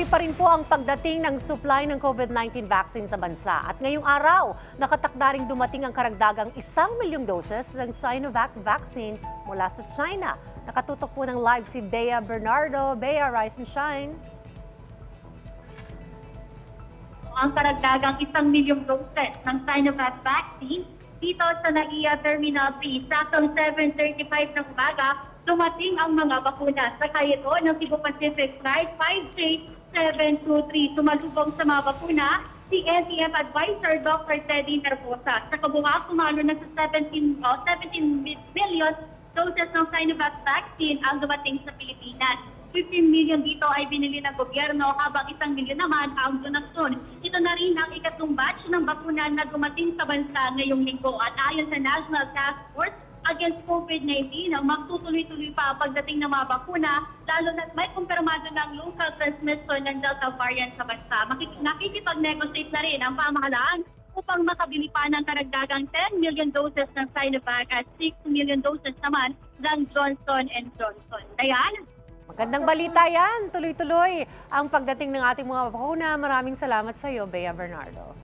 Tuloy-tuloy pa rin po ang pagdating ng supply ng COVID-19 vaccine sa bansa. At ngayong araw, nakatakda ring dumating ang karagdagang isang milyong doses ng Sinovac vaccine mula sa China. Nakatutok po ng live si Bea Bernardo. Bea, rise and shine. ang karagdagang isang milyong doses ng Sinovac vaccine dito sa NAIA Terminal 3. Saktong 7.35 ng umaga, dumating ang mga bakuna. Sakay ito ng Cebu Pacific Flight 5J723. Tumalubong sa mga bakuna si NTF Advisor Dr. Teddy Nervosa. Sa kabuuan, sumalo na sa 17, oh, 17 million doses ng Sinovac vaccine ang dumating sa Pilipinas. 15 million dito ay binili ng gobyerno habang isang milyon naman ang donasyon. Ito na rin ang ikatlong batch ng bakuna na dumating sa bansa ngayong linggo at ayon sa National Task Force against COVID-19 ang magtutuloy-tuloy pa pagdating ng mga bakuna lalo na may kumpirmado ng local transmission ng Delta variant sa bansa. Nakikipag-negotiate na rin ang pamahalaan upang makabili pa ng karagdagang 10 million doses ng Sinovac at 6 million doses naman ng Johnson Johnson. Dayan, Magandang balita yan. Tuloy-tuloy ang pagdating ng ating mga bakuna. Maraming salamat sa iyo, Bea Bernardo.